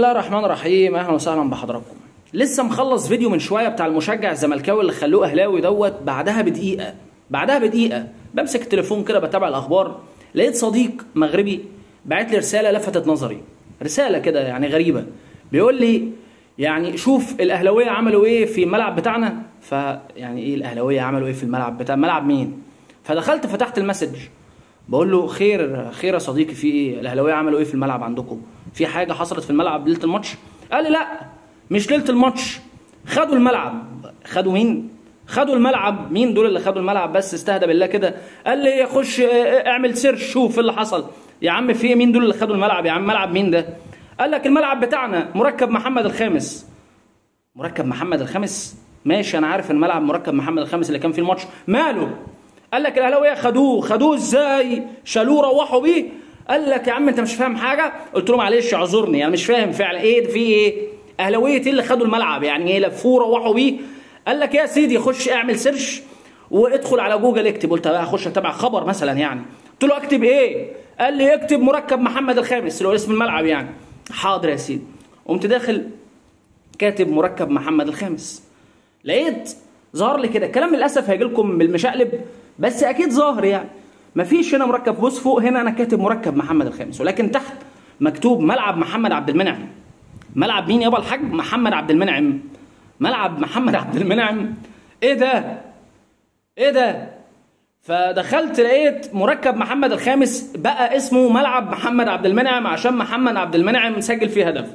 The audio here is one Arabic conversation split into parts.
بسم الله الرحمن الرحيم. أهلا وسهلا بحضراتكم. لسه مخلص فيديو من شوية بتاع المشجع الزملكاوي اللي خلوه أهلاوي دوت بعدها بدقيقة. بعدها بدقيقة بمسك التليفون كده بتابع الأخبار. لقيت صديق مغربي بعت لي رسالة لفتت نظري. رسالة كده يعني غريبة. بيقول لي يعني شوف الأهلاوية عملوا إيه في الملعب بتاعنا؟ فيعني إيه الأهلاوية عملوا إيه في الملعب بتاع ملعب مين؟ فدخلت فتحت المسج. بقول له خير خير يا صديقي في إيه؟ الأهلاوية عملوا إيه في الملعب عندكم؟ في حاجة حصلت في الملعب ليلة الماتش؟ قال لي لا مش ليلة الماتش. خدوا الملعب. خدوا مين؟ خدوا الملعب. مين دول اللي خدوا الملعب؟ بس استهدى بالله كده. قال لي خش آه، اعمل سيرش شوف إيه اللي حصل. يا عم في مين دول اللي خدوا الملعب؟ يا عم ملعب مين ده؟ قال لك الملعب بتاعنا مركب محمد الخامس. مركب محمد الخامس؟ ماشي أنا عارف إن ملعب مركب محمد الخامس اللي كان فيه الماتش. ماله؟ قال لك الأهلاوية خدوه. خدوه إزاي؟ شالوه روحوا بيه. قال لك يا عم انت مش فاهم حاجة؟ قلت له معلش اعذرني أنا مش فاهم فعلا. إيه في إيه؟ اهلاوية إيه اللي خدوا الملعب؟ يعني إيه لفوه روحوا بيه؟ قال لك يا سيدي خش اعمل search وادخل على جوجل اكتب. قلت بقى اخش اتابع خبر مثلا يعني. قلت له اكتب إيه؟ قال لي اكتب مركب محمد الخامس اللي هو اسم الملعب يعني. حاضر يا سيدي. قمت داخل كاتب مركب محمد الخامس. لقيت ظهر لي كده. الكلام للأسف هيجي لكم بالمشقلب بس أكيد ظاهر يعني. مفيش هنا مركب. بص فوق هنا أنا كاتب مركب محمد الخامس ولكن تحت مكتوب ملعب محمد عبد المنعم. ملعب مين يابا الحاج؟ محمد عبد المنعم. ملعب محمد عبد المنعم. إيه ده؟ إيه ده؟ فدخلت لقيت مركب محمد الخامس بقى اسمه ملعب محمد عبد المنعم عشان محمد عبد المنعم سجل فيه هدف.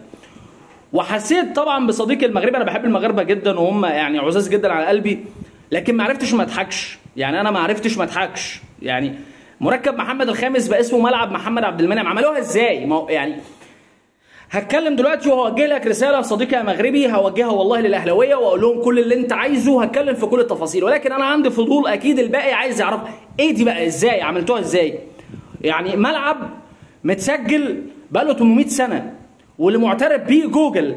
وحسيت طبعا بصديقي المغربي أنا بحب المغاربه جدا وهم يعني عزاز جدا على قلبي لكن ما عرفتش ما اضحكش. يعني أنا ما عرفتش ما اضحكش. يعني مركب محمد الخامس بقى اسمه ملعب محمد عبد المنعم. عملوها إزاي؟ ما يعني هتكلم دلوقتي وهوجه لك رسالة صديقي يا مغربي هوجهها والله للأهلاوية وأقول لهم كل اللي أنت عايزه هتكلم في كل التفاصيل. ولكن أنا عندي فضول أكيد الباقي عايز يعرف إيه دي بقى إزاي؟ عملتوها إزاي؟ يعني ملعب متسجل بقاله 800 سنة واللي معترف بيه جوجل.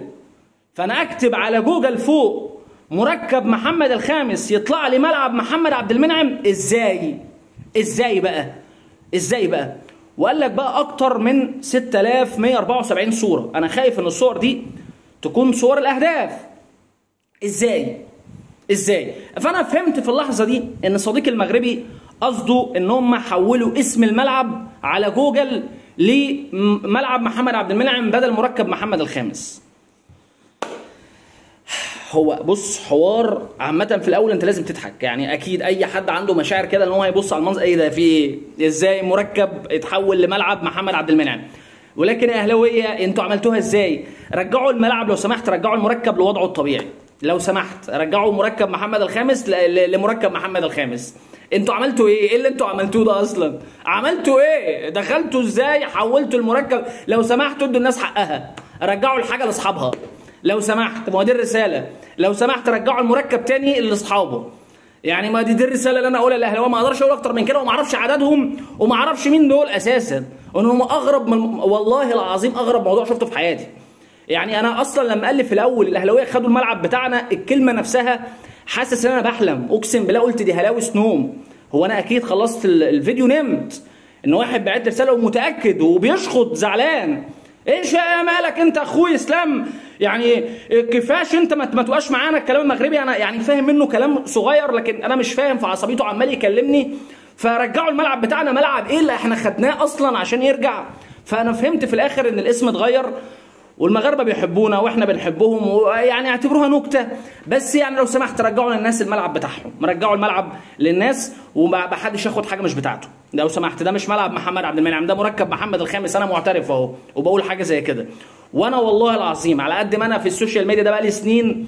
فأنا أكتب على جوجل فوق مركب محمد الخامس يطلع لي ملعب محمد عبد المنعم إزاي؟ إزاي بقى؟ إزاي بقى؟ وقال لك بقى أكتر من 6174 صورة. أنا خايف إن الصور دي تكون صور الأهداف. إزاي؟ إزاي؟ فأنا فهمت في اللحظة دي إن صديقي المغربي قصده إن هم حولوا اسم الملعب على جوجل لملعب محمد عبد المنعم بدل مركب محمد الخامس. هو بص حوار عامة في الأول أنت لازم تضحك يعني أكيد أي حد عنده مشاعر كده إن هو هيبص على المنظر إيه ده في؟ إزاي مركب اتحول لملعب محمد عبد المنعم ولكن يا أهلاوية أنتوا عملتوها إزاي؟ رجعوا الملعب لو سمحت رجعوا المركب لوضعه الطبيعي لو سمحت رجعوا مركب محمد الخامس لمركب محمد الخامس أنتوا عملتوا إيه؟ إيه اللي أنتوا عملتوه ده أصلا؟ عملتوا إيه؟ دخلتوا إزاي؟ حولتوا المركب لو سمحتوا ادوا الناس حقها رجعوا الحاجة لأصحابها لو سمحت ما دي الرسالة. لو سمحت رجعوا المركب تاني لأصحابه. يعني ما دي, دي الرسالة اللي أنا أقولها للاهلاويه ما أقدرش أقول أكتر من كده وما أعرفش عددهم وما أعرفش مين دول أساسا. انهم أغرب من والله العظيم أغرب موضوع شفته في حياتي. يعني أنا أصلا لما الف في الأول الأهلاوية خدوا الملعب بتاعنا الكلمة نفسها حاسس إن أنا بحلم أقسم بالله قلت دي هلاوس نوم هو أنا أكيد خلصت ال- الفيديو نمت. إن واحد بعت رسالة ومتأكد وبيشخط زعلان. إيش يا مالك أنت أخوي إسلام؟ يعني كفاش انت ما تبقاش معانا الكلام المغربي. أنا يعني فاهم منه كلام صغير لكن أنا مش فاهم في عصبيته عمال يكلمني. فرجعوا الملعب بتاعنا ملعب إيه اللي إحنا خدناه أصلا عشان يرجع؟ فأنا فهمت في الآخر إن الاسم اتغير. والمغاربة بيحبونا وإحنا بنحبهم ويعني اعتبروها نكتة. بس يعني لو سمحت رجعوا للناس الملعب بتاعهم. رجعوا الملعب للناس وما حدش ياخد حاجة مش بتاعته. لو سمحت. ده مش ملعب محمد عبد المنعم. ده مركب محمد الخامس. أنا معترف أهو وبقول حاجة زي كده. وأنا والله العظيم على قد ما أنا في السوشيال ميديا ده بقالي سنين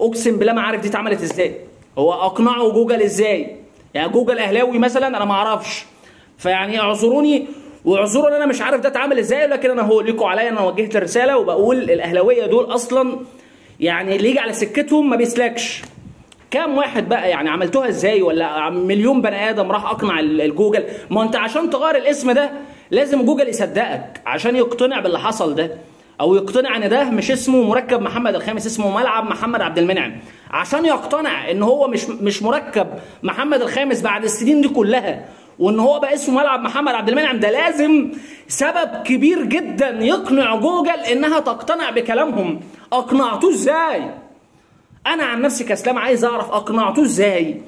أقسم بالله ما عارف دي اتعملت إزاي. هو اقنعوا جوجل إزاي؟ يعني جوجل أهلاوي مثلا أنا ما أعرفش. فيعني اعذروني واعذروا ان أنا مش عارف ده اتعمل إزاي لكن أنا هو ليكوا عليا أنا وجهت الرسالة وبقول الاهلاوية دول أصلا يعني اللي يجي على سكتهم ما بيسلكش. كام واحد بقى يعني عملتوها إزاي؟ ولا مليون بني آدم راح أقنع ال- الجوجل؟ ما أنت عشان تغير الاسم ده لازم جوجل يصدقك عشان يقتنع باللي حصل ده أو يقتنع إن ده مش اسمه مركب محمد الخامس اسمه ملعب محمد عبد المنعم. عشان يقتنع إن هو مش مش مركب محمد الخامس بعد السنين دي كلها وإن هو بقى اسمه ملعب محمد عبد المنعم ده لازم سبب كبير جدا يقنع جوجل إنها تقتنع بكلامهم. أقنعتوه إزاي؟ أنا عن نفسي كإسلام عايز أعرف أقنعتوه إزاي؟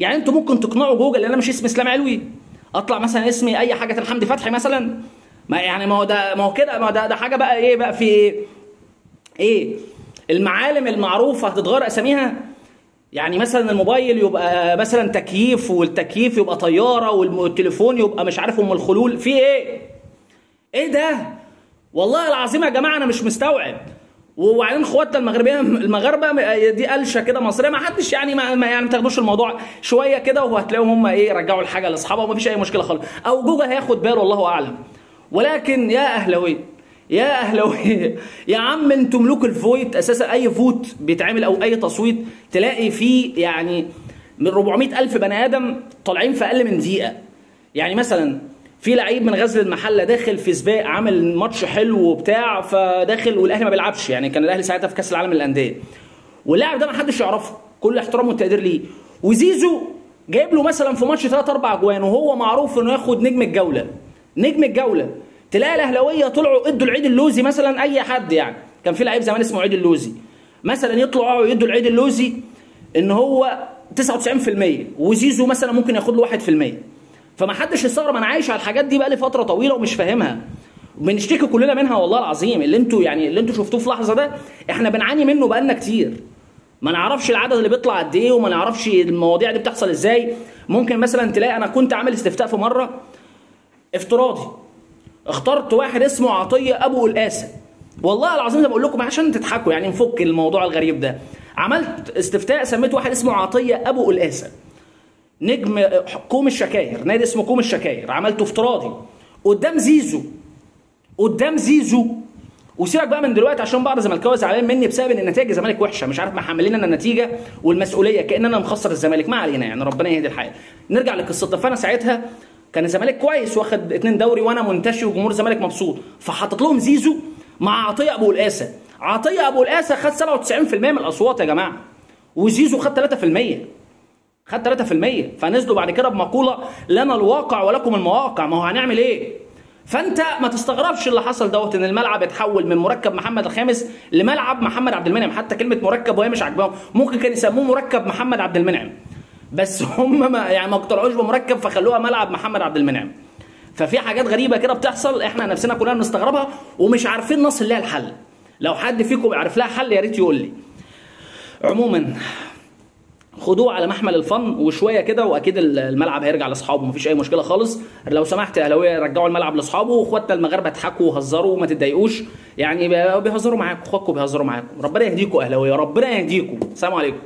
يعني أنتوا ممكن تقنعوا جوجل إن أنا مش اسمي إسلام علوي. أطلع مثلا اسمي أي حاجة الحمدي فتحي مثلا. ما يعني ما هو ده ما هو كده ما ده ده حاجة بقى إيه بقى في إيه إيه؟ المعالم المعروفة هتتغير أساميها. يعني مثلا الموبايل يبقى مثلا تكييف والتكييف يبقى طيارة والتليفون يبقى مش عارف أم الخلول في إيه؟ إيه ده؟ والله العظيم يا جماعة أنا مش مستوعب. وبعدين إخواتنا المغربية المغاربة دي قلشة كده مصرية ما حدش يعني ما يعني ما تاخدوش الموضوع شوية كده وهتلاقيهم هم إيه رجعوا الحاجة لاصحابها ومفيش أي مشكلة خالص. أو جوجل هياخد باله والله أعلم. ولكن يا أهلاوية يا أهلاوية يا عم أنتوا ملوك ال vote أساسا أي vote بيتعمل أو أي تصويت تلاقي فيه يعني من 400 ألف بني آدم طالعين في أقل من دقيقة. يعني مثلا في لعيب من غزل المحلة داخل في سباق عامل ماتش حلو وبتاع فداخل والأهلي ما بيلعبش. يعني كان الأهلي ساعتها في كأس العالم للأندية. واللاعب ده ما حدش يعرفه كل احترام والتقدير ليه. وزيزو جايب له مثلا في ماتش 3 4 أجوان وهو معروف إنه ياخد نجم الجولة. نجم الجولة. تلاقي الأهلاوية طلعوا إدوا العيد اللوزي مثلا أي حد يعني. كان في لعيب زمان اسمه عيد اللوزي. مثلا يطلعوا يدوا العيد اللوزي إن هو 99% وزيزو مثلا ممكن ياخد له 1% فما حدش يستغرب أنا عايش على الحاجات دي بقالي فترة طويلة ومش فاهمها. بنشتكي كلنا منها والله العظيم. اللي أنتوا يعني اللي أنتوا شفتوه في لحظة ده إحنا بنعاني منه بقالنا كتير. ما نعرفش العدد اللي بيطلع قد إيه وما نعرفش المواضيع دي بتحصل إزاي. ممكن مثلا تلاقي أنا كنت عامل استفتاء في مرة افتراضي. اخترت واحد اسمه عطية أبو القاسه والله العظيم ما بقول لكم عشان تضحكوا يعني نفك الموضوع الغريب ده. عملت استفتاء سميت واحد اسمه عطية أبو القاسه نجم كوم الشكاير نادي اسمه كوم الشكاير. عملته افتراضي. قدام زيزو. قدام زيزو. وسيبك بقى من دلوقتي عشان بعض الزملكاويه زعلانين مني بسبب إن نتائج الزمالك وحشة. مش عارف محملين أنا النتيجة والمسؤولية كان أنا مخسر الزمالك. ما علينا يعني ربنا يهدي الحال. نرجع لقصتنا. فأنا ساعتها كان الزمالك كويس واخد اتنين دوري وأنا منتشي وجمهور الزمالك مبسوط. فحطيت لهم زيزو مع عطية أبو القاسه عطية أبو القاسه خد 97% من الأصوات يا جماعة. وزيزو خد 3% خد 3% فنزلوا بعد كده بمقولة لنا الواقع ولكم المواقع. ما هو هنعمل إيه؟ فأنت ما تستغربش اللي حصل دوت إن الملعب اتحول من مركب محمد الخامس لملعب محمد عبد المنعم. حتى كلمة مركب وهي مش عاجباهم. ممكن كان يسموه مركب محمد عبد المنعم. بس هم ما يعني ما اقتنعوش بمركب فخلوها ملعب محمد عبد المنعم. ففي حاجات غريبة كده بتحصل إحنا نفسنا كلنا بنستغربها ومش عارفين نصل لها الحل. لو حد فيكم يعرف لها حل يا ريت يقول لي. عموما خدوه على محمل الفن وشوية كده وأكيد الملعب هيرجع لأصحابه مفيش أي مشكلة خالص. لو سمحت يا اهلاويه رجعوا الملعب لأصحابه واخواتنا المغاربة اضحكوا وهزروا وما تتضايقوش. يعني بيهزروا معاكم أخواتكم بيهزروا معاكم. ربنا يهديكم اهلاويه ربنا يهديكم. السلام عليكم.